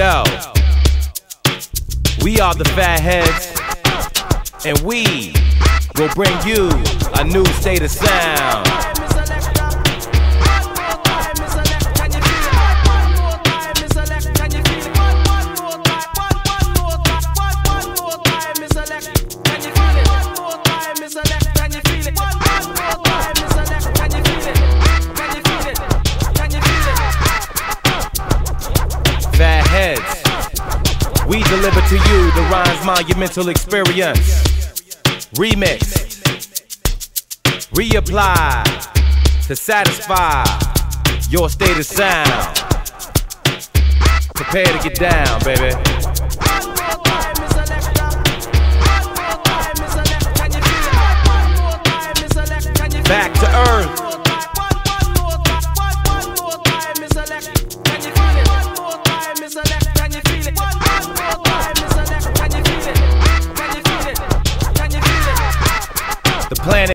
Yo, we are the fat heads, and we will bring you a new state of sound. To you the rhymes monumental experience. Remix, reapply to satisfy your state of sound. Prepare to get down, baby. Back to planet.